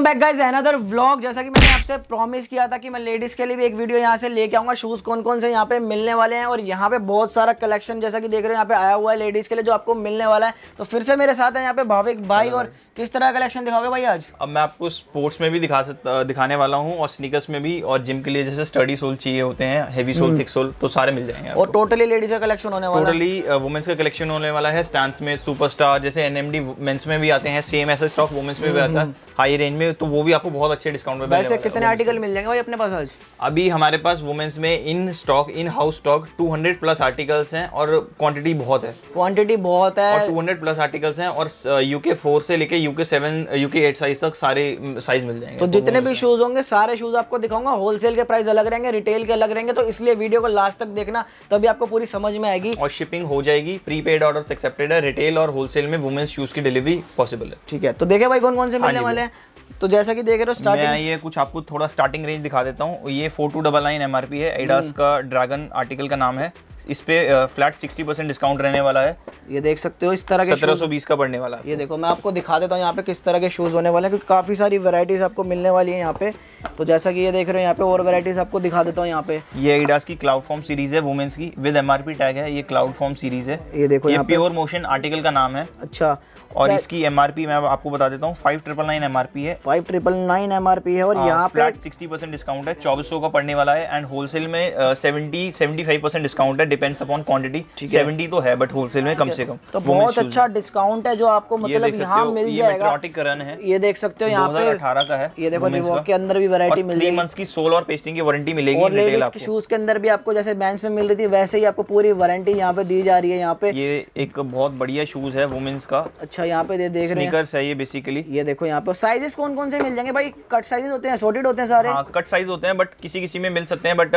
Welcome back guys another vlog जैसा कि मैंने आपसे प्रॉमिस किया था कि मैं लेडीज़ के लिए भी एक वीडियो यहाँ से लेके आऊँगा। शूज़ कौन कौन से यहाँ पे मिलने वाले हैं और यहाँ पे बहुत सारा कलेक्शन जैसा कि देख रहे हैं यहाँ पे आया हुआ है लेडीज़ के लिए जो आपको मिलने वाला है। तो फिर से मेरे साथ है यहाँ पे भाविक भाई और किस तरह का कलेक्शन दिखाओगे भाई आज? अब मैं आपको स्पोर्ट्स में भी दिखा सकता दिखाने वाला हूँ और स्नीकर्स में भी और जिम के लिए जैसे स्टडी सोल चाहिए होते हैं हेवी सोल थिक सोल तो सारे मिल जाएँगे और टोटली लेडीज़ का कलेक्शन होने वाला टोटली वुमेन्स का कलेक्शन होने वाला है। स्टांस में सुपरस्टार जैसे एनएमडी मेंस में भी आते हैं सेम ऐसा स्टॉक वुमेन्स में भी आता है। हाई रेंज में तो वो भी आपको बहुत अच्छे डिस्काउंट में वैसे कितने आर्टिकल मिल जाएँगे भाई अपने पास आज? अभी हमारे पास वुमेन्स में in stock in house stock 200 plus articles हैं और क्वांटिटी बहुत है। क्वांटिटी बहुत है। और है 200 प्लस आर्टिकल्स हैं और यूके फोर से लेके UK seven UK eight size तक सारे साइज़ मिल जाएँगे। तो जितने भी शूज़ होंगे सारे शूज़ आपको दिखाऊँगा। होलसेल के प्राइस अलग रहेंगे रिटेल के अलग रहेंगे तो इसलिए वीडियो को लास्ट तक देखना तभी आपको पूरी समझ में आएगी। और शिपिंग हो जाएगी। प्रीपेड ऑर्डर एक्सेप्टेड है। रिटेल और होलसेल में वुमेन्स शूज़ की डिलीवरी पॉसिबल है। ठीक है तो देखे भाई कौन कौन से मिलने वाले हैं। तो जैसा कि देख रहे हो स्टार्टिंग मैं ये कुछ आपको थोड़ा स्टार्टिंग रेंज दिखा देता हूँ। ये four two double nine M है। एडास का ड्रैगन आर्टिकल का नाम है। इस पे फ्लैट सिक्सटी परसेंट डिस्काउंट रहने वाला है। ये देख सकते हो इस तरह के सत्रह सौ बीस का पड़ने वाला है। ये देखो मैं आपको दिखा देता हूँ यहाँ पे किस तरह के शूज़ होने वाले हैं क्योंकि काफ़ी सारी वैरायटीज़ आपको मिलने वाली है यहाँ पे। तो जैसा कि ये देख रहे हो यहाँ पे और वैरायटीज़ आपको दिखा देता हूँ यहाँ पे। ये एडास की क्लाउड फॉर्म सीरीज़ है वुमेन्स की विद एमआरपी टैग है ये क्लाउड फॉर्म सीरीज़ है। ये देखो ये प्योर मोशन आर्टिकल का नाम है। अच्छा और इसकी एमआरपी मैं आपको बता देता हूँ फाइव ट्रिपल नाइन एमआरपी है। फाइव ट्रिपल नाइन एम है और यहाँ पे सिक्सटी परसेंट डिस्काउंट है चौबीस सौ का पड़ने वाला है एंड होलसेल में seventy seventy five percent discount है डिपेंड्स अपॉन क्वांटिटी सेवेंटी तो है बट होलसेल में कम से कम तो बहुत अच्छा डिस्काउंट है जो आपको मतलब यहाँ हो, मिल जाएगा। है। ये देख सकते हो यहाँ पे 2018 का है ये देखो रिवॉक के। अंदर भी वैरायटी मिल जाएगी मंथ्स की सोल और पेस्टिंग की वारंटी मिलेगी शूज़ के अंदर भी आपको जैसे बैंस में मिल रही थी वैसे ही आपको पूरी वारंटी यहाँ पे दी जा रही है यहाँ पे ये एक बहुत बढ़िया शूज़ है वुमेन्स का। अच्छा। यहाँ पे दे देख रहे हैं। है ये बेसिकली ये देखो यहाँ पे साइजेस कौन कौन से मिल जाएँगे? भाई कट साइजेस होते हैं सॉर्टेड होते हैं सारे। हाँ कट साइज़ होते हैं बट किसी किसी में मिल सकते हैं बट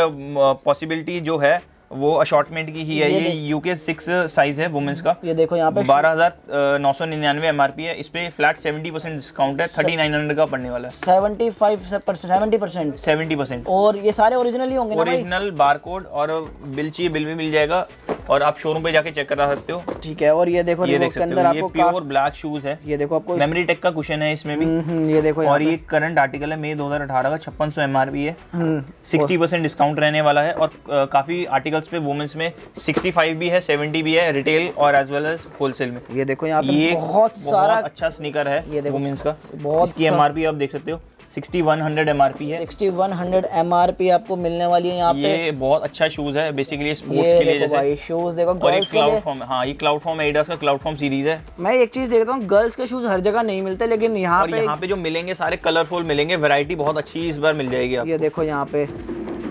पॉसिबिलिटी जो है वो अशॉर्टमेंट की ही है ये यूके सिक्स साइज़ है वुमेन्स का। ये देखो यहाँ पे बारह हज़ार नौ सौ निन्यानवे एम आर पी है। इस पे फ्लैट सेवेंटी परसेंट डिस्काउंट है थर्टी नाइन हंड्रेड का पड़ने वाला है। Seventy five percent seventy percent seventy percent और ये सारे ओरिजिनल ही होंगे ओरिजिनल बारकोड और बिल चाहिए बिल भी मिल जाएगा। और आप शोरूम पे जाके चेक करा सकते हो। ठीक है और ये देखो ये देख सकते अंदर आपको प्योर ब्लैक शूज़ है। ये देखो आपको मेमोरी टेक का कुशन है इसमें भी। हम्म, ये देखो और ये करंट आर्टिकल है मई 2018 का छप्पन सौ एम है। हम्म, सिक्सटी परसेंट डिस्काउंट रहने वाला है और काफ़ी काफ़ी आर्टिकल्स पे वुमेन्स में 65 भी है 70 भी है रिटेल और एज वेल एज होलसेल में। ये देखो यहाँ पे ये बहुत सारा बहुत अच्छा स्नीकर है ये देखो, वुमेन्स का। बहुत इसकी एमआरपी आप देख सकते हो 6100 एमआरपी है। Sixty one hundred M R P आपको मिलने वाली है यहाँ पे। ये बहुत अच्छा शूज़ है बेसिकली स्पोर्ट्स के लिए जैसे शूज़ देखो गर्ल्स के लिए फॉर्म हाँ। ये क्लाउड फॉर्म एडास का क्लाउड फॉर्म सीरीज़ है। मैं एक चीज़ देखता हूँ गर्ल्स के शूज़ हर जगह नहीं मिलते लेकिन यहाँ पे यहाँ पे जो मिलेंगे सारे कलरफुल मिलेंगे वेरायटी बहुत अच्छी इस बार मिल जाएगी ये देखो यहाँ पे।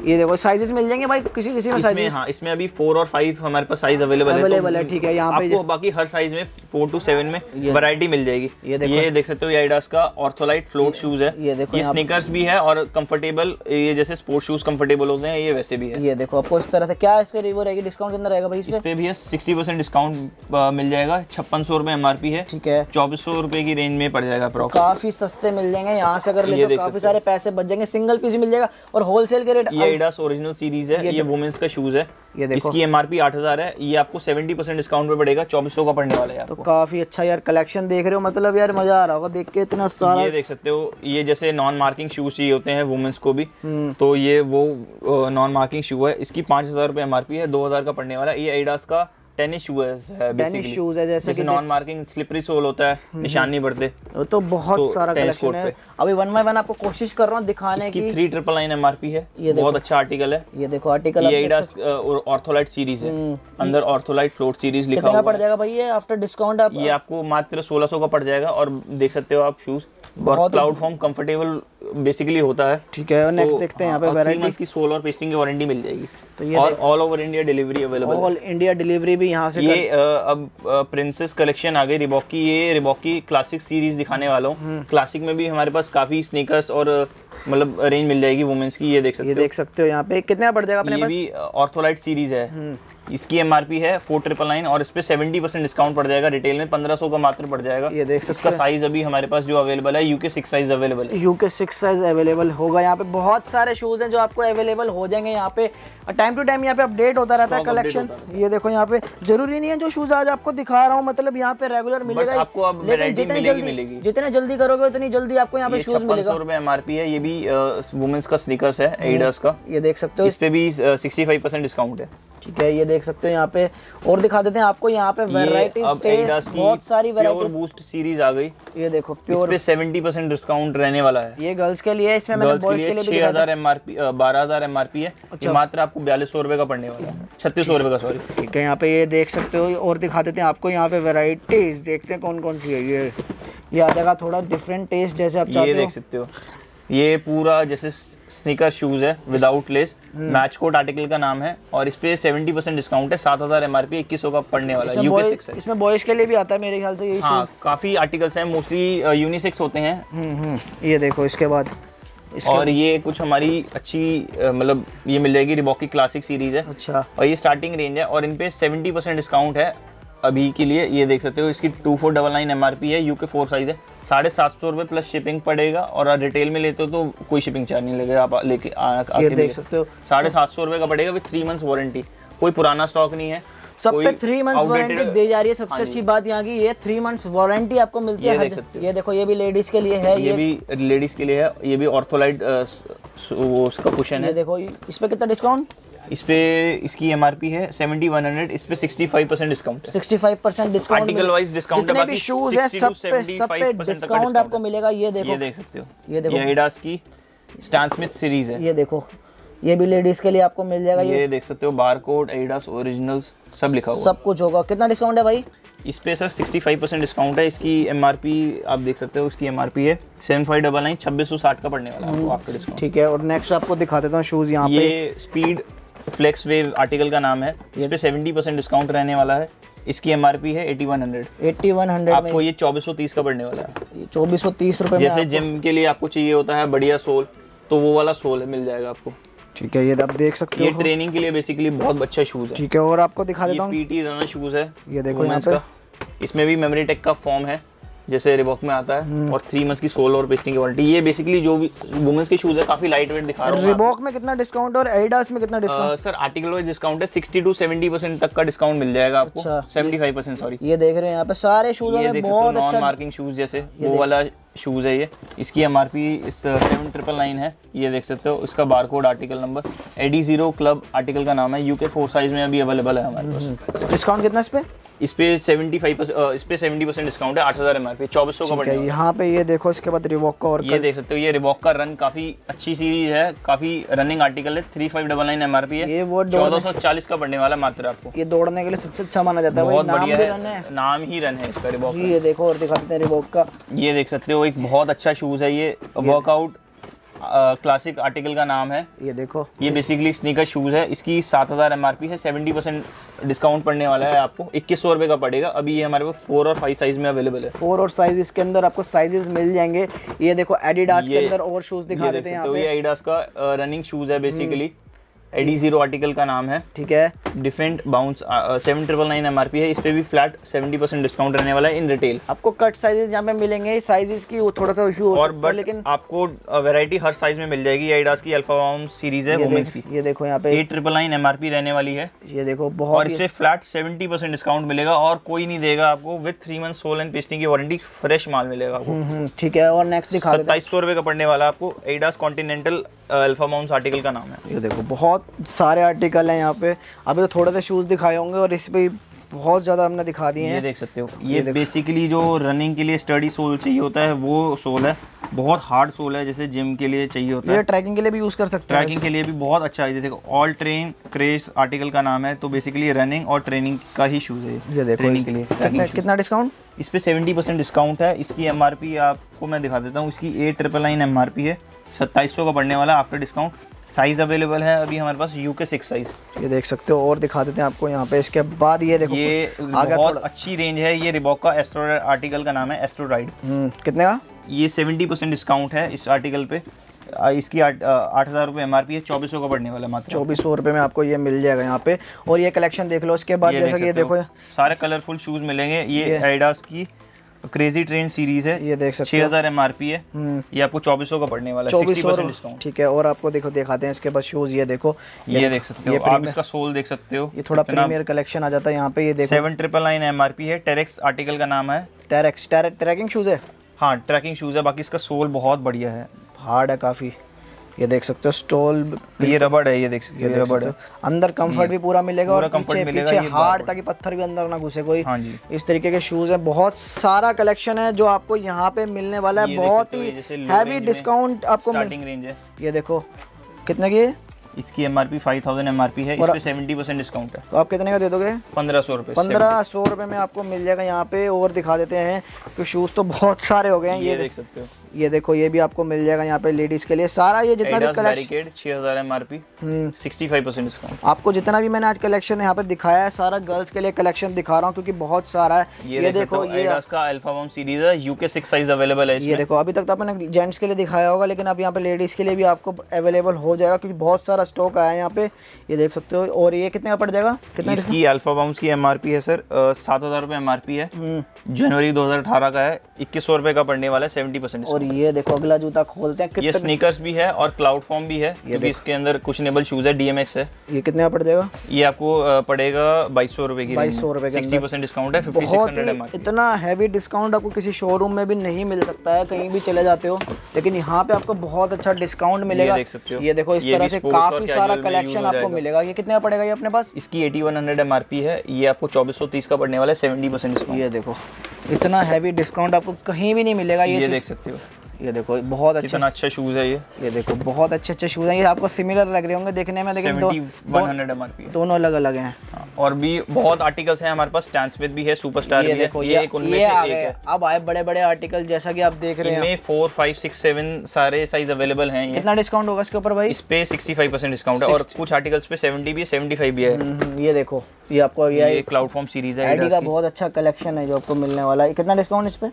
ये देखो साइजेस मिल जाएँगे भाई किसी किसी में इसमें हाँ इसमें अभी फोर और फाइव हमारे पास साइज़ अवेलेबल है Available है, ठीक है, यहाँ पे आपको बाकी हर साइज़ में फोर टू सेवन में वैरायटी मिल जाएगी। ये देखो। ये देख सकते हो ये एडास का ऑर्थोलाइट फ्लोट शूज़ है। ये देखो ये स्नीकर्स भी है और कंफर्टेबल ये जैसे स्पोर्ट्स शूज़ कंफर्टेबल होते हैं ये वैसे भी है। ये देखो आपको इस तरह से क्या इसके रिवो रहेगी? डिस्काउंट कितना रहेगा भाई इस पे? भी है सिक्सटी परसेंट डिस्काउंट मिल जाएगा। छप्पन सौ रुपए एम है। ठीक है। चौबीस सौ रुपए की रेंज में पड़ जाएगा काफ़ी सस्ते मिल जाएँगे यहाँ से अगर काफ़ी सारे पैसे बच जाएँगे सिंगल पीस मिल जाएगा और होलसेल के रेट ये एडास ओरिजिनल सीरीज़ है ये वुमेन्स का शूज़ है। ये देखो। इसकी एमआरपी आठ हज़ार है ये आपको सेवेंटी परसेंट डिस्काउंट पे पड़ेगा चौबीस सौ का पड़ने वाला है तो काफ़ी अच्छा यार कलेक्शन देख रहे हो मतलब यार मज़ा आ रहा होगा देख के इतना सारा ये देख सकते हो ये जैसे नॉन मार्किंग शूज़ चाहिए होते हैं वुमेन्स को भी हम्म। तो ये वो नॉन मार्किंग शू है। इसकी पाँच हज़ार रुपये एमआरपी है दो हज़ार का पड़ने वाला है। ये एडास का टेनिस शू है टेनिस शूज़ है जैसे जैसे कि नॉन मार्किंग स्लिपरी सोल होता है निशान नहीं बढ़ते। वो तो बहुत तो सारा कलेक्शन है। अभी वन बाय वन आपको कोशिश कर रहा हूँ दिखाने इसकी की। थ्री ट्रिपल नाइन एमआरपी है। ये बहुत अच्छा आर्टिकल है। ये देखो आर्टिकल ये एडास ऑर्थोलाइट सीरीज़ है। अंदर ऑर्थोलाइट फ्लोट सीरीज़ लिखा हुआ पड़ जाएगा भाई ये? आफ्टर डिस्काउंट आप ये आपको मात्र 1600 का पड़ जाएगा और देख सकते हो आप शूज़ बहुत- क्लाउड फॉर्म कंफर्टेबल बेसिकली होता है। ठीक है और नेक्स्ट तो, देखते हैं यहाँ पे वैरायटी months की सोल और पेस्टिंग की वारंटी मिल जाएगी। तो ये और all over India delivery available all India delivery भी यहाँ से ये अब प्रिंसेस कलेक्शन आ गई रिबॉक की ये रिबॉक की क्लासिक सीरीज़ दिखाने वाला हम्म। हूँ क्लासिक में भी हमारे पास काफ़ी स्नीकर्स और मतलब रेंज मिल जाएगी वुमेन्स की ये देख सकते ये हो। देख सकते हो यहाँ पे। कितना पड़ जाएगा अपने ये भी ऑर्थोलाइट सीरीज़ है। इसकी एमआरपी है फोर ट्रिपल नाइन और इस पे सेवेंटी परसेंट डिस्काउंट पड़ जाएगा रिटेल में पंद्रह सौ का मात्र पड़ जाएगा। ये देख सकते इसका साइज़ अभी हमारे पास जो अवेलेबल है यूके सिक्स साइज़ अवेलेबल है। U K six size available होगा। यहाँ पे बहुत सारे शूज़ हैं जो आपको अवेलेबल हो जाएँगे यहाँ पे। टाइम टू टाइम यहाँ पे अपडेट होता रहता है कलेक्शन ये देखो यहाँ पे। ज़रूरी नहीं है जो शूज़ आज आपको दिखा रहा हूँ मतलब यहाँ पे रेगुलर मिलेगा आपको जितनी जल्दी मिलेगी। जितने जल्दी करोगे उतनी जल्दी आपको यहाँ पे शूज़ मिलेगा। एमआरपी है ये भी वुमेन्स का स्नीकर्स है एडिडास का। ये देख सकते हो। इस पे भी सिक्सटी फाइव परसेंट डिस्काउंट है। ठीक है ये देख सकते हो यहाँ पे। और दिखा देते हैं आपको यहाँ पे की बहुत सारी वेराइटीज बूस्ट सीरीज़ आ गई। ये देखो इस प्योर पे सेवेंटी परसेंट डिस्काउंट रहने वाला है। ये गर्ल्स के लिए है, इसमें मैंने बॉयज़ के लिए छह हज़ार एम आर पी बारह हज़ार एम आर पी है। अच्छा। ये मात्र आपको बयालीस सौ रुपए का पड़ने वाला है। छत्तीस सौ रुपए का सॉरी ठीक है यहाँ पे ये देख सकते हो और दिखा देते हैं आपको यहाँ पे वेराइटीज देखते हैं कौन कौन सी है ये। ये आ जाएगा थोड़ा डिफरेंट टेस्ट जैसे आप चाहते हो। देख सकते हो। ये पूरा जैसे स्निकर शूज़ है without lace. Match court article का नाम है और इस पे सेवेंटी परसेंट डिस्काउंट है सात हज़ार एम आर पी इक्कीस का पड़ने वाला है। इसमें यूके सिक्स है। इसमें बॉयज़ के लिए भी आता है मेरे ख्याल से यही हाँ काफ़ी आर्टिकल्स हैं मोस्टली यूनिसेक्स होते हैं। हम्म हम्म। ये देखो इसके बाद। और ये कुछ हमारी अच्छी मतलब ये मिल जाएगी रिबॉक की क्लासिक सीरीज़ है। अच्छा। और ये स्टार्टिंग रेंज है और इन पे सेवेंटी परसेंट डिस्काउंट है। अभी के लिए ये देख सकते हो इसकी two four double nine M है यूके फोर साइज़ है। साढ़े सात सौ रुपये प्लस शिपिंग पड़ेगा और रिटेल में लेते हो तो कोई शिपिंग चार्ज नहीं लगेगा आप लेके आ- आके ये देख सकते हो। साढ़े सात सौ रुपये का पड़ेगा विथ थ्री मंथ्स वारंटी कोई पुराना स्टॉक नहीं है सब पे थ्री मंथ्स वारंटी दी जा रही है सबसे हाँ अच्छी बात यहाँ की ये थ्री मंथ्स वारंटी आपको मिलती है ये देख। ये ये भी लेडीज़ के लिए है ये ये भी लेडीज़ के लिए है ये भी ऑर्थोलाइट वो उसका कुशन है। देखो इस पे कितना डिस्काउंट इस पे इसकी एम आर पी है सेवेंटी वन हंड्रेड इस पे सिक्सटी फाइव परसेंट डिस्काउंट है 65 परसेंट डिस्काउंट wise discount है, जितने भी बाकी शूज़ है सब पे सब पे 75% तक का डिस्काउंट आपको मिलेगा ये देखो ये देख। सकते हो। ये देखो। ये एडिडास की स्टैन स्मिथ सीरीज़ है। ये देखो। ये भी लेडीज़ के लिए आपको मिल जाएगा ये ये देख सकते हो बार कोड एडिडास ओरिजिनल्स सब लिखा हुआ सब कुछ होगा। कितना डिस्काउंट है भाई? इस पे सर 65 परसेंट डिस्काउंट है। इसकी एम आर पी आप देख सकते हो इसकी एम आर पी है। सेवन फाइव डबल नाइन छब्बीस सौ साठ का पड़ने वाला है आपको आफ्टर डिस्काउंट ठीक है और नेक्स्ट आपको दिखा देता हूँ शूज़ यहाँ पे। ये स्पीड फ्लेक्स वेव आर्टिकल का नाम है इस पे सेवेंटी परसेंट डिस्काउंट रहने वाला है। इसकी एम आर पी है eighty one hundred eighty one hundred आपको ये चौबीस सौ तीस का पड़ने वाला है। चौबीस सौ तीस रुपये जैसे जिम के लिए आपको चाहिए होता है बढ़िया सोल तो वो वाला सोल है मिल जाएगा आपको। ठीक है ये आप देख सकते ये हो। ट्रेनिंग के लिए बेसिकली बहुत अच्छा शूज़ है। ठीक है और आपको दिखा देता हूँ। पीटी रनर शूज़ है ये देखो यहाँ पे। इसमें भी मेमोरी टेक का फॉर्म है। जैसे रिबॉक में आता हम्म। है और थ्री मंथ्स की सोल और पेस्टिंग की वारंटी ये बेसिकली जो भी वुमेन्स के शूज़ है काफ़ी लाइट वेट दिखा रहा हूँ रिबॉक में कितना डिस्काउंट और एडिडास में कितना discount sir article wise discount है सिक्सटी टू सेवेंटी परसेंट तक का डिस्काउंट मिल जाएगा आपको। सेवेंटी फाइव परसेंट सॉरी ये देख रहे हैं यहाँ पे सारे शूजों हो बहुत अच्छा मार्किंग शूज़ जैसे वो वाला शूज़ है ये। इसकी M R P seven triple nine है ये देख सकते हो। इसका barcode article number AD zero club article का नाम है। यूके फोर साइज़ में अभी अवेलेबल है हमारे पास। डिस्काउंट कितना इस पे? इस पे सेवेंटी फाइव इस पे सेवेंटी परसेंट डिस्काउंट है आठ हज़ार एम आर पी चौबीस सौ का वाला यहाँ पे ये देखो इसके बाद रिबॉक का और ये देख सकते हो ये रिबॉक का रन काफ़ी अच्छी सीरीज़ है काफ़ी रनिंग आर्टिकल है three five double nine M R P ये है वो चौदह सौ चालीस का पड़ने वाला मात्र आपको। ये दौड़ने के लिए सबसे अच्छा माना जाता है बहुत बढ़िया है। नाम ही रन है इसका रिबॉक ये देखो और दिखा देते हैं रिबॉक का। ये देख सकते हो एक बहुत अच्छा शूज़ है ये। वर्कआउट क्लासिक आर्टिकल का नाम है। ये देखो। ये बेसिकली स्नीकर शूज़ है। इसकी सात हज़ार एम है। सेवेंटी परसेंट डिस्काउंट पड़ने वाला है आपको। इक्कीस सौ रुपये का पड़ेगा। अभी ये हमारे पास फोर और फाइव साइज़ में अवेलेबल है। फोर और साइज़ इसके अंदर आपको साइजेस मिल जाएँगे। ये देखो एडिडास के अंदर और शूज़ दिखा देते हैं तो ये एडिडास का रनिंग शूज़ है बेसिकली एडी ज़ीरो आर्टिकल का नाम है ठीक है? Different bounce seven triple nine M है। इस पे भी फ्लैट सेवेंटी परसेंट डिस्काउंट रहने वाला है इन रिटेल आपको कट साइजेस यहाँ पे मिलेंगे। साइजेस की वो थोड़ा सा इशू हो और बट लेकिन आपको वैरायटी हर साइज़ में मिल जाएगी। एडिडास की अल्फ़ा बाउंस सीरीज़ है वुमेन्स की। ये देखो यहाँ पे। एट ट्रिपल नाइन एम रहने वाली है। ये देखो और बहुत इस ही पे फ्लैट सेवेंटी परसेंट डिस्काउंट मिलेगा और कोई नहीं देगा आपको। With three month sole and pasting की वारंटी फ्रेश माल मिलेगा आपको। हम्म, हम्म, ठीक है और नेक्स्ट दिखा सत्ताईस सौ रुपये का पड़ने वाला आपको। Adidas continental alpha bounce article का नाम है। ये देखो बहुत सारे आर्टिकल हैं यहाँ पे। अभी तो थोड़े से शूज़ दिखाए होंगे और इस पर बहुत ज़्यादा हमने दिखा दिए हैं। ये देख सकते हो। ये ये बेसिकली जो रनिंग के लिए स्टडी सोल चाहिए होता है वो सोल है। बहुत हार्ड सोल है जैसे जिम के लिए चाहिए होता है। ये ट्रैकिंग के लिए भी यूज़ कर सकते हैं ट्रैकिंग के लिए भी बहुत अच्छा है। देखो ऑल ट्रेन क्रेज आर्टिकल का नाम है तो बेसिकली रनिंग और ट्रेनिंग का ही शूज़ है। ये देखो ट्रेनिंग के लिए कितना कितना डिस्काउंट इस पे सेवेंटी परसेंट डिस्काउंट है। इसकी एमआरपी आपको मैं दिखा देता हूँ। इसकी एट ट्रिपल नाइन एम है। सत्ताईस का पड़ने वाला आफ्टर डिस्काउंट साइज़ अवेलेबल है अभी हमारे पास यू के सिक्स साइज़ ये देख सकते हो और दिखा देते हैं आपको यहाँ पे। इसके बाद ये देखो ये बहुत अच्छी रेंज है ये रिबॉक का एस्ट्रो आर्टिकल का नाम है एस्ट्रो राइड हम्म, कितने का? ये सेवेंटी परसेंट डिस्काउंट है इस आर्टिकल पे। इसकी आठ आठ हज़ार रुपये एम है चौबीस सौ का पड़ने वाला मात्र। चौबीस सौ रुपये में आपको ये मिल जाएगा यहाँ पे। और ये कलेक्शन देख लो इसके बाद जैसा कि ये देखो सारे कलरफुल शूज़ मिलेंगे। ये ये- एडिडास की क्रेजी ट्रेन सीरीज़ है। ये देख सकते छह हज़ार एम है। हम्म। ये आपको चौबीस सौ का पड़ने वाला है डिस्काउंट ठीक है और आपको देखो दिखाते हैं इसके बाद शूज़ ये देखो। ये ये देख सकते हो। आप इसका सोल देख सकते हो। ये थोड़ा प्रीमियर कलेक्शन आ जाता है यहाँ पे ये देखो। सेवन ट्रिपल नाइन एम है। टेरेक्स आर्टिकल का नाम है। टेरेक्स ट्रैकिंग शूज़ है? हाँ ट्रैकिंग शूज़ है। बाकी इसका सोल बहुत बढ़िया है। हार्ड है काफ़ी। ये देख सकते हो स्टोल ये रबड़ है ये देख सकते हो ये रबड़ है। अंदर कंफर्ट भी पूरा मिलेगा और पीछे मिलेगा, पीछे ये हार्ड ताकि पत्थर भी अंदर ना घुसे कोई। हाँ जी। इस तरीके के शूज़ है बहुत सारा कलेक्शन है जो आपको यहाँ पे मिलने वाला है। बहुत ही हैवी डिस्काउंट आपको है। ये देखो कितने की है? इसकी M R P five thousand M R P है पे सेवेंटी परसेंट डिस्काउंट है। तो आप कितने का दे दोगे? पंद्रह सौ रुपये पंद्रह सौ रुपए में आपको मिल जाएगा यहाँ पे और दिखा देते हैं कि शूज़ तो बहुत सारे हो गए हैं ये ये देख सकते हो। ये देखो ये भी आपको मिल जाएगा यहाँ पे लेडीज़ के लिए। सारा ये जितना भी कलेक्शन बैरिकेड छः हज़ार एम आर पी हम्म। सिक्सटी फाइव परसेंट डिस्काउंट आपको जितना भी मैंने आज कलेक्शन यहाँ पे दिखाया है सारा गर्ल्स के लिए कलेक्शन दिखा रहा हूँ क्योंकि बहुत सारा है। ये, देखो ये एडास का अल्फ़ा बम सीरीज़ है यूके सिक्स साइज़ अवेलेबल है ये देखो अभी तक तो आपने जेंट्स के लिए दिखाया होगा लेकिन अब यहाँ पे लेडीज़ के लिए भी आपको अवेलेबल हो जाएगा क्योंकि बहुत सारा स्टॉक आया है यहाँ पे। ये देख सकते हो और ये कितने का पड़ जाएगा? कितना इसकी अल्फ़ा बम्स की एमआरपी है सर सात हज़ार रुपये एम है। हम्म, जनवरी 2018 का है इक्कीस सौ रुपए का पड़ने वाला है सेवेंटी परसेंट और ये देखो अगला जूता खोलते हैं ये स्नीकर्स भी है और क्लाउड फॉर्म भी है क्योंकि इसके अंदर कुशनेबल शूज़ है डीएमएक्स है। ये कितने का पड़ जाएगा? ये आपको पड़ेगा बाईस सौ रुपये की 2200 रुपए के सिक्सटी परसेंट डिस्काउंट है बहुत ही इतना हैवी डिस्काउंट आपको किसी शोरूम में भी नहीं मिल सकता है कहीं भी चले जाते हो। लेकिन यहाँ पे आपको बहुत अच्छा डिस्काउंट मिलेगा। देख सकते हो। ये देखो इस तरह से काफ़ी सारा कलेक्शन आपको मिलेगा। ये कितने का पड़ेगा ये अपने पास? इसकी eighty one hundred M R P है ये आपको चौबीस सौ तीस का पड़ने वाला है सेवेंटी परसेंट ये देखो। इतना हैवी डिस्काउंट आपको कहीं भी नहीं मिलेगा ये ये देख सकते हो। ये देखो बहुत अच्छे कितना अच्छा शूज़ है ये। ये देखो बहुत अच्छे अच्छे शूज़ हैं। ये आपको सिमिलर लग रहे होंगे देखने में लेकिन दो, दोनों अलग अलग हाँ, और भी बहुत आर्टिकल्स हैं हमारे पास स्टैंड स्मिथ भी है सुपरस्टार ये भी है देखो ये एक उनमें ये से एक है। अब आए बड़े बड़े आर्टिकल जैसा कि आप देख रहे हैं। फोर फाइव सिक्स सेवन सारे साइज़ अवेलेबल हैं ये। कितना डिस्काउंट होगा इसके ऊपर भाई? इस पे सिक्सटी फाइव परसेंट डिस्काउंट है और कुछ आर्टिकल्स पे सेवेंटी भी है सेवेंटी फाइव भी है। हम्म, ये देखो ये आपको ये ये क्लाउड फॉर्म सीरीज़ है आईडी का बहुत अच्छा कलेक्शन है जो आपको मिलने वाला है। कितना डिस्काउंट इस पे?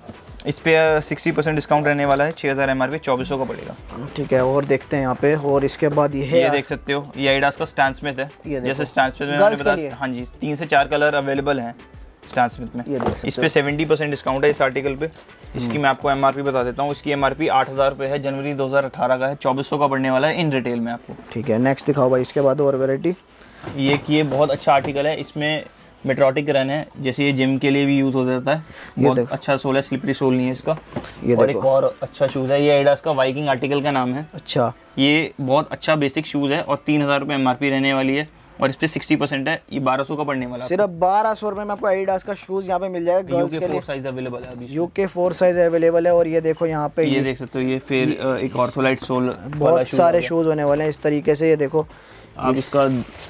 इस पे सिक्सटी परसेंट डिस्काउंट रहने वाला है छः हज़ार एम आर पी चौबीस का पड़ेगा। ठीक है और देखते हैं यहाँ पे और इसके बाद ये है ये देख सकते हो ये एडास का स्टैंड स्मिथ है। ये जैसे स्टैंड स्मिथ में मैंने बताया हाँ जी तीन से चार कलर अवेलेबल हैं स्टैंड स्मिथ में। ये देख सकते इस पे सेवेंटी परसेंट डिस्काउंट है इस आर्टिकल पे। इसकी मैं आपको एमआरपी बता देता हूँ। इसकी एम आर पी आठ हज़ार रुपये है जनवरी 2018 का है चौबीस का पड़ने वाला है इन रिटेल में आपको। ठीक है नेक्स्ट दिखाओ भाई इसके बाद और वेराइटी ये कि ये बहुत अच्छा आर्टिकल है इसमें मेट्रोटिक रन है जैसे ये जिम के लिए भी यूज़ हो जाता है। बहुत अच्छा सोल है स्लिपरी सोल नहीं है इसका। ये और एक और अच्छा शूज़ है ये एडास का वाइकिंग आर्टिकल का नाम है। अच्छा। ये बहुत अच्छा बेसिक शूज़ है और तीन हज़ार रुपये एम रहने वाली है। और इस पे सिक्सटी परसेंट है ये बारह सौ का पड़ने वाला सिर्फ़ बारह सौ रुपए में आपको एडिडास का शूज़ यहाँ पे मिल जाएगा गर्ल्स यूके के लिए। साइज़ अवेलेबल है अभी you K four size available है और ये देखो यहाँ पे ये ये देख सकते हो ये फिर ये, एक ऑर्थोलाइट सोल बहुत सारे शूज़ होने वाले हैं इस तरीके से ये देखो। आप इसका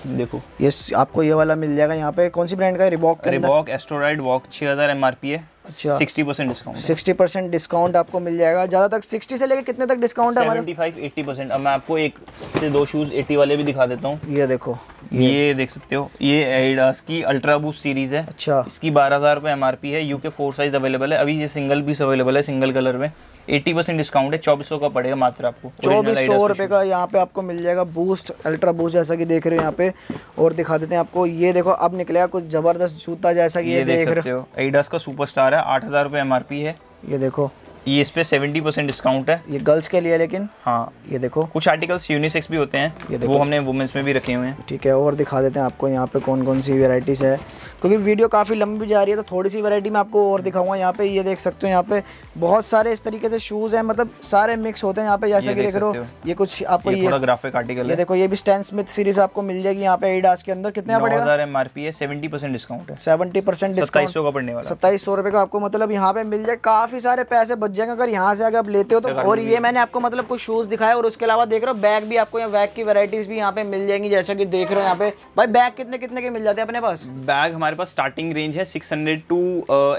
देखो। ये आपको ये वाला मिल जाएगा यहाँ पे। कौन सी ब्रांड का है? रिबॉक रिबॉक एस्ट्रोराइड वॉक छः हज़ार एम है। अच्छा। Sixty percent discount sixty percent discount आपको मिल जाएगा। ज़्यादा तक सिक्सटी से लेके कितने तक डिस्काउंट है हमारे? फाइव एट्टी परसेंट अब मैं आपको एक से दो शूज़ एट्टी वाले भी दिखा देता हूँ। ये देखो। ये देख सकते हो। ये एडिडास की अल्ट्रा बूस्ट सीरीज़ है। अच्छा। इसकी बारह हज़ार रुपये एम है। U K four size available है। अभी ये सिंगल पीस अवेलेबल है सिंगल कलर में। एट्टी परसेंट डिस्काउंट है चौबीस का पड़ेगा मात्र आपको चौबीस सौ का रुपये का यहाँ पे आपको मिल जाएगा बूस्ट अल्ट्रा बूस्ट जैसा कि देख रहे हो यहाँ पे और दिखा देते हैं आपको ये देखो अब निकलेगा कुछ ज़बरदस्त जूता जैसा कि ये ये देख रहे सकते हो एडिडास का सुपर है आठ हज़ार रुपये एम है। ये देखो ये इस पे सेवेंटी परसेंट डिस्काउंट है। ये गर्ल्स के लिए लेकिन। हाँ। ये देखो। कुछ आर्टिकल्स यूनिसेक्स भी होते हैं। ये देखो। वो हमने वुमेंस में भी रखे हुए हैं। ठीक है और दिखा देते हैं आपको यहाँ पे कौन कौन सी वेराइटीज़ है। क्योंकि वीडियो काफ़ी लंबी जा रही है तो थोड़ी सी वैरायटी मैं आपको और दिखाऊँगा। यहाँ पे ये देख सकते हो यहाँ पे बहुत सारे इस तरीके से शूज़ हैं मतलब सारे मिक्स होते हैं यहाँ पे। जैसा कि देख रहे हो। ये कुछ आपको ये ग्राफिक आर्टिकल ये है। देखो ये भी स्टैन स्मिथ सीरीज़ आपको मिल जाएगी यहाँ पे एडिडास के अंदर। कितने पड़ेगा? एम है सेवेंटी परसेंट डिस्काउंट है। सेवेंटी परसेंट सत्ताईस डिस्काउंट सौ का पड़ने वाला। सत्ताईस सौ रुपये का आपको मतलब यहाँ पे मिल जाए। काफ़ी सारे पैसे बच जाएँगे अगर यहाँ से अगर आप लेते हो तो। और ये मैंने आपको मतलब कुछ शूज़ दिखाए और उसके अलावा देख रहे हो बैग भी आपको यहाँ बैग की वैरायटीज़ भी यहाँ पे मिल जाएँगी जैसा कि देख रहे हो यहाँ पे। भाई बैग कितने कितने के मिल जाते हैं अपने पास? बैग हमारे पास स्टार्टिंग रेंज है six hundred to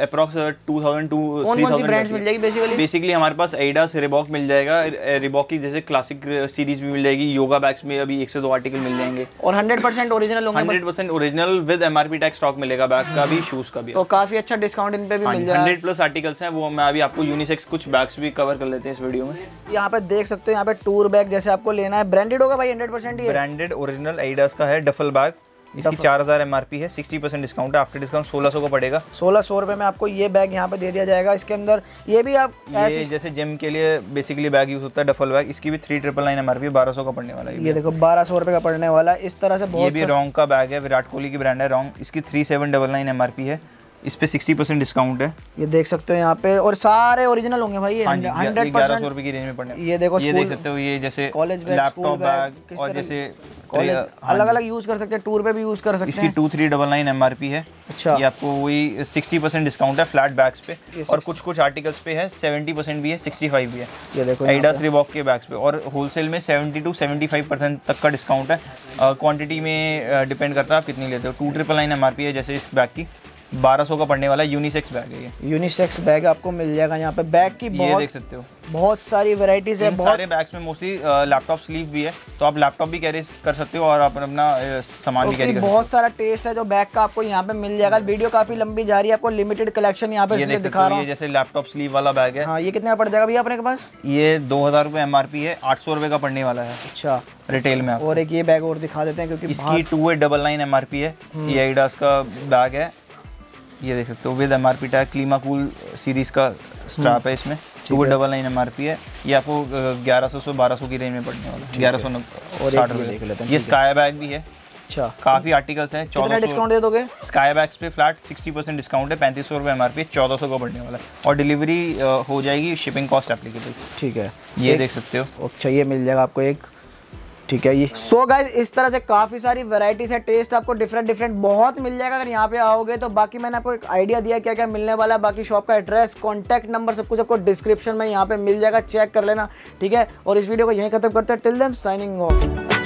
approx two thousand to brands मिल जाएगी बेसिकली बेसिकली हमारे पास एडास रिबॉक मिल जाएगा रिबॉक की जैसे क्लासिक सीरीज़ भी मिल जाएगी योगा बैग्स में अभी एक से दो आर्टिकल मिल जाएँगे। और hundred percent original hundred percent original with M R P tax stock मिलेगा बैग का भी शूज़ का भी। तो काफ़ी अच्छा डिस्काउंट इन पे भी मिल जाएगा। हंड्रेड प्लस आर्टिकल्स हैं वो मैं अभी आपको यूनिसेक्स कुछ बैग्स भी कवर कर लेते हैं इस वीडियो में। यहाँ पे देख सकते हो यहाँ पे टूर बैग जैसे आपको लेना है। ब्रांडेड होगा भाई hundred percent branded original Adidas का है डफल बैग इसकी चार हज़ार एम है सिक्सटी परसेंट डिस्काउंट है। आफ्टर डिस्काउंट सोलह सौ का पड़ेगा। सोलह सौ रुपये में आपको ये बैग यहाँ पे दे दिया जाएगा। इसके अंदर ये भी आप ये ऐसे जैसे जिम के लिए बेसिकली बैग यूज़ होता है डफल बैग इसकी भी three triple nine M R P बारह सौ का पड़ने वाला है। ये देखो बारह सौ रुपये का पड़ने वाला है। इस तरह से ये भी रॉन्ग का बैग है विराट कोहली की ब्रांड है रॉन्ग इसकी three seven double nine M R P है। इस पे सिक्सटी परसेंट डिस्काउंट है। ये देख सकते हो यहाँ पे और सारे ओरिजिनल होंगे भाई ये हाँ हंड्रेड ग्यारह सौ परसेंट रुपए की रेंज में पड़ने। ये देखो ये देख सकते हो ये जैसे कॉलेज लैपटॉप बैग, और जैसे कॉलेज हाँ अलग अलग यूज़ कर सकते हैं टूर पे भी यूज़ कर सकते इसकी हैं। Two three double nine M R P है। अच्छा। ये आपको वही सिक्सटी परसेंट डिस्काउंट है फ्लैट बैग्स पे और कुछ कुछ आर्टिकल्स पे है सेवेंटी परसेंट भी है सिक्सटी फाइव भी है। ये देखो एडास रिबॉक के बैग्स पे और होलसेल में seventy to seventy five percent तक का डिस्काउंट है। क्वांटिटी में डिपेंड करता है आप कितनी लेते हो। Two triple nine M R P है जैसे इस बैग की। बारह सौ का पड़ने वाला है यूनिसेक्स बैग है ये। यूनिसेक्स बैग आपको मिल जाएगा यहाँ पे। बैग की ये बहुत देख सकते हो। बहुत सारी वेराइटीज है बहुत सारे बैग्स में मोस्टली लैपटॉप स्लीव भी है तो आप लैपटॉप भी कैरी कर सकते हो और आप अपना सामान भी कैरी कर सकते बहुत सारा टेस्ट है जो बैग का आपको यहाँ पे मिल जाएगा। वीडियो काफ़ी लंबी जा रही है आपको लिमिटेड कलेक्शन यहाँ पे ये देख रहा हूँ। जैसे लैपटॉप स्लीव वाला बैग है। हाँ ये कितने पड़ जाएगा भैया अपने पास? ये दो हज़ार रुपये एम आर पी है आठ सौ रुपये का पड़ने वाला है। अच्छा। रिटेल में और एक ये बैग और दिखा देते हैं क्योंकि इसकी two eight double nine M R P है ये एडिडास का बैग है। ये देख सकते हो with M R P tag Climacool series का स्ट्रैप है इसमें। Two eight double nine M R P है। ये आपको ग्यारह सौ से बारह सौ की रेंज में पड़ने वाला है। ग्यारह सौ साठ रुपये ये स्काई बैग भी है। अच्छा। काफ़ी आर्टिकल्स हैं चौदह डिस्काउंट दे दोगे? स्काई बैग्स पे फ्लैट सिक्सटी परसेंट डिस्काउंट है पैंतीस सौ रुपये एम आर पी चौदह सौ का पड़ने वाला है। और डिलीवरी हो जाएगी शिपिंग कॉस्ट एप्लीकेबल ठीक है। ये देख सकते हो। अच्छा ये मिल जाएगा आपको एक ठीक है ये। सो so गाइज़ इस तरह से काफ़ी सारी वेराइटीज है टेस्ट आपको डिफरेंट डिफरेंट बहुत मिल जाएगा। अगर यहाँ पे आओगे तो बाकी मैंने आपको एक आइडिया दिया क्या क्या मिलने वाला है, बाकी शॉप का एड्रेस कॉन्टैक्ट नंबर सब कुछ आपको डिस्क्रिप्शन में यहाँ पे मिल जाएगा चेक कर लेना, ठीक है? और इस वीडियो को यहीं खत्म करते हैं। Till them signing of